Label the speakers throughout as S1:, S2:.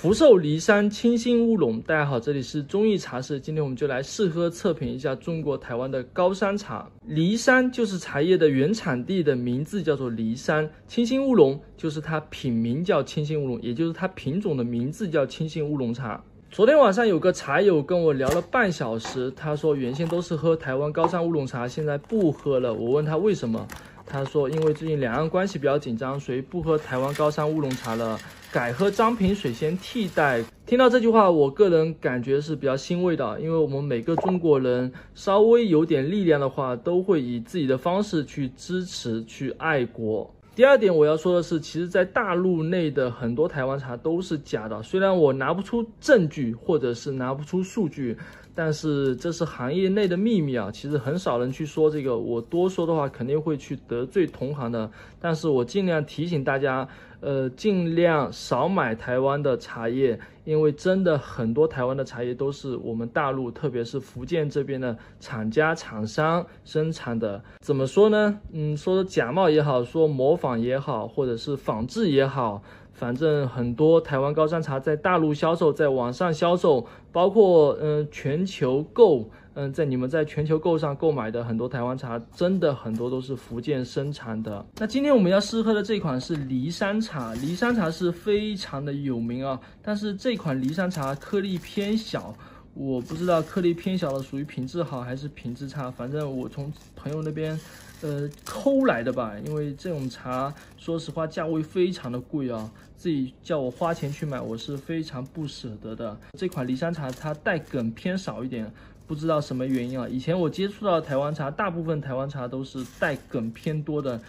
S1: 福寿梨山清新乌龙，大家好，这里是中意茶室，今天我们就来试喝测评一下中国台湾的高山茶。梨山就是茶叶的原产地的名字，叫做梨山。清新乌龙就是它品名叫清新乌龙，也就是它品种的名字叫清新乌龙茶。昨天晚上有个茶友跟我聊了半小时，他说原先都是喝台湾高山乌龙茶，现在不喝了。我问他为什么，他说因为最近两岸关系比较紧张，所以不喝台湾高山乌龙茶了。改喝张平水仙替代。听到这句话，我个人感觉是比较欣慰的，因为我们每个中国人稍微有点力量的话，都会以自己的方式去支持、去爱国。第二点我要说的是，其实，在大陆内的很多台湾茶都是假的，虽然我拿不出证据，或者是拿不出数据。但是这是行业内的秘密啊，其实很少人去说这个。我多说的话，肯定会去得罪同行的。但是我尽量提醒大家，呃，尽量少买台湾的茶叶，因为真的很多台湾的茶叶都是我们大陆，特别是福建这边的厂家厂商生产的。怎么说呢？嗯，说假冒也好，说模仿也好，或者是仿制也好。反正很多台湾高山茶在大陆销售，在网上销售，包括嗯全球购，嗯在你们在全球购上购买的很多台湾茶，真的很多都是福建生产的。那今天我们要试喝的这款是梨山茶，梨山茶是非常的有名啊，但是这款梨山茶颗粒偏小。我不知道颗粒偏小的属于品质好还是品质差，反正我从朋友那边，呃抠来的吧。因为这种茶，说实话价位非常的贵啊，自己叫我花钱去买，我是非常不舍得的。这款梨山茶它带梗偏少一点，不知道什么原因啊。以前我接触到台湾茶，大部分台湾茶都是带梗偏多的。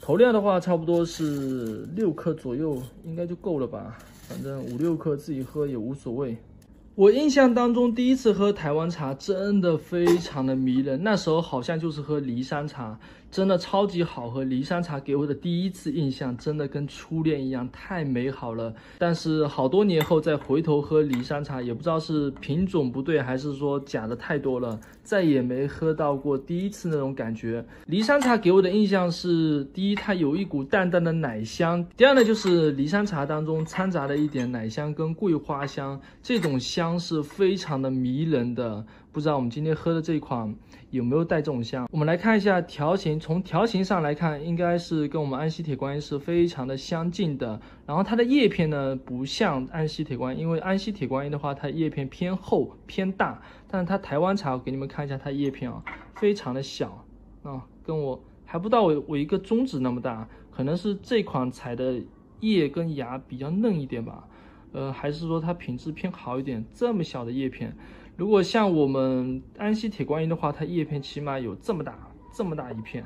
S1: 投量的话，差不多是六克左右，应该就够了吧。反正五六克自己喝也无所谓。我印象当中，第一次喝台湾茶真的非常的迷人。那时候好像就是喝梨山茶，真的超级好喝。梨山茶给我的第一次印象，真的跟初恋一样，太美好了。但是好多年后再回头喝梨山茶，也不知道是品种不对，还是说假的太多了，再也没喝到过第一次那种感觉。梨山茶给我的印象是，第一它有一股淡淡的奶香，第二呢就是梨山茶当中掺杂了一点奶香跟桂花香，这种香。香是非常的迷人的，不知道我们今天喝的这款有没有带这种香？我们来看一下条形，从条形上来看，应该是跟我们安溪铁观音是非常的相近的。然后它的叶片呢，不像安溪铁观音，因为安溪铁观音的话，它叶片偏厚偏大，但是它台湾茶，我给你们看一下它叶片啊，非常的小啊，跟我还不到我我一个中指那么大，可能是这款采的叶跟芽比较嫩一点吧。呃，还是说它品质偏好一点？这么小的叶片，如果像我们安溪铁观音的话，它叶片起码有这么大，这么大一片。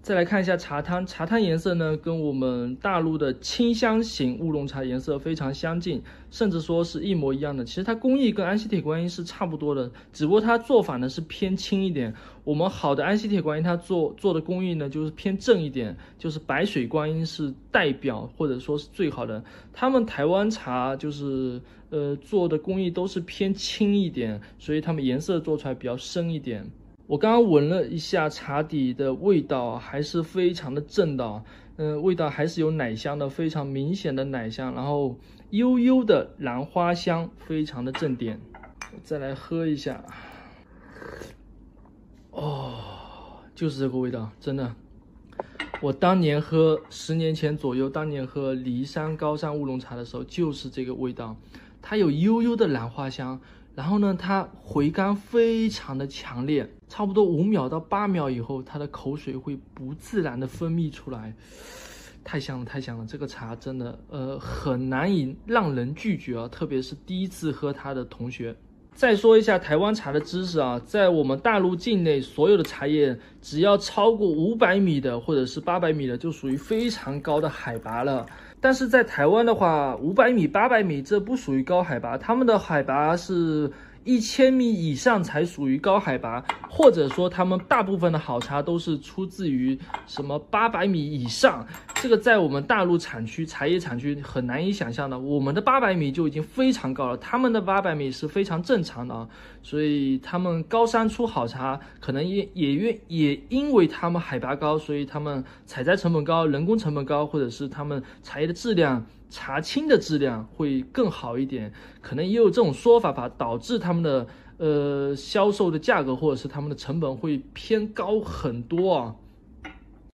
S1: 再来看一下茶汤，茶汤颜色呢，跟我们大陆的清香型乌龙茶颜色非常相近，甚至说是一模一样的。其实它工艺跟安溪铁观音是差不多的，只不过它做法呢是偏轻一点。我们好的安溪铁观音，它做做的工艺呢就是偏正一点，就是白水观音是代表或者说是最好的。他们台湾茶就是呃做的工艺都是偏轻一点，所以他们颜色做出来比较深一点。我刚刚闻了一下茶底的味道，还是非常的正的，嗯，味道还是有奶香的，非常明显的奶香，然后悠悠的兰花香，非常的正点。再来喝一下，哦，就是这个味道，真的。我当年喝，十年前左右，当年喝骊山高山乌龙茶的时候，就是这个味道，它有悠悠的兰花香。然后呢，它回甘非常的强烈，差不多五秒到八秒以后，它的口水会不自然的分泌出来，太香了，太香了！这个茶真的，呃，很难以让人拒绝啊，特别是第一次喝它的同学。再说一下台湾茶的知识啊，在我们大陆境内，所有的茶叶只要超过五百米的或者是八百米的，就属于非常高的海拔了。但是在台湾的话，五百米、八百米这不属于高海拔，他们的海拔是。一千米以上才属于高海拔，或者说他们大部分的好茶都是出自于什么八百米以上，这个在我们大陆产区茶叶产区很难以想象的。我们的八百米就已经非常高了，他们的八百米是非常正常的啊。所以他们高山出好茶，可能也也愿也因为他们海拔高，所以他们采摘成本高，人工成本高，或者是他们茶叶的质量茶青的质量会更好一点，可能也有这种说法吧，导致他们的呃销售的价格或者是他们的成本会偏高很多啊。